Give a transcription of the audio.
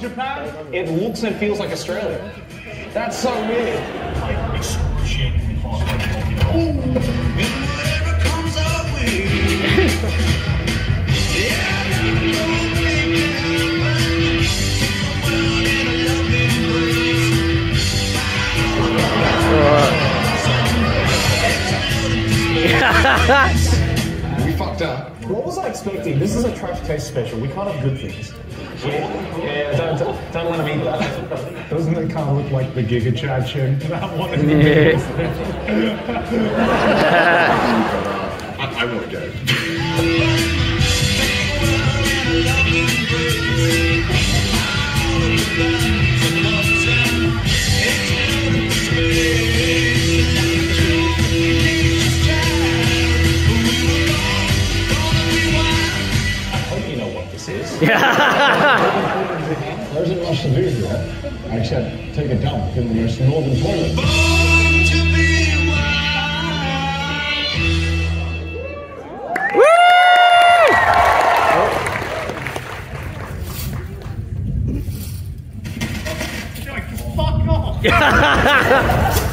Japan, it looks and feels like Australia. That's so weird. We fucked up. What was I expecting? This is a trash taste special. We can't have good things. Yeah, yeah don't, don't, don't let him eat that. Doesn't it kind of look like the Giga Chad tune? That one. I, I won't go. Is. There isn't much to do here, except take a dump in the northern toilet. Fuck off!